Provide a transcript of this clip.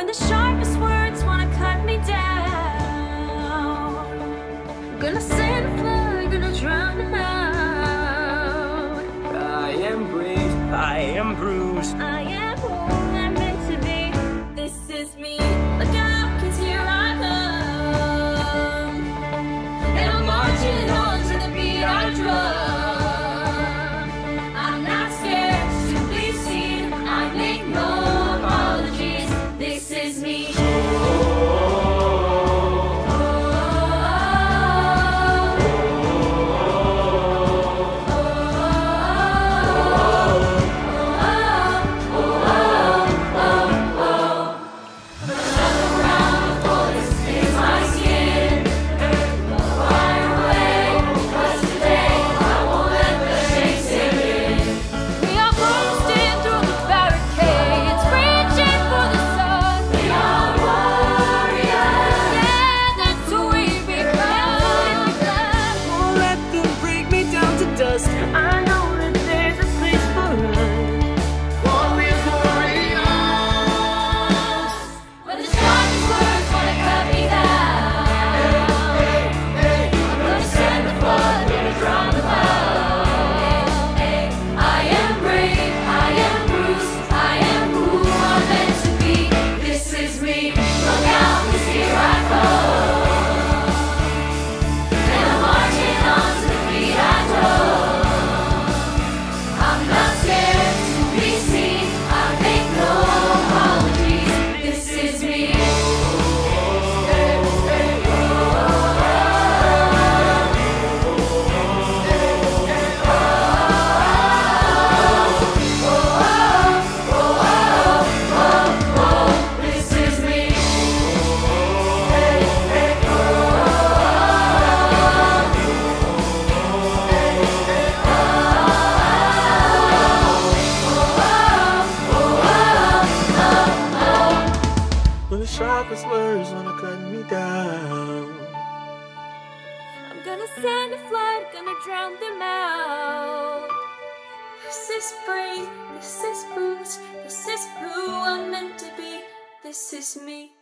When the sharpest words wanna cut me down. Gonna send a flood, gonna drown them out. I am brave, I am bruised. I gonna drown them out. This is brave. This is bruised. This is who I'm meant to be. This is me.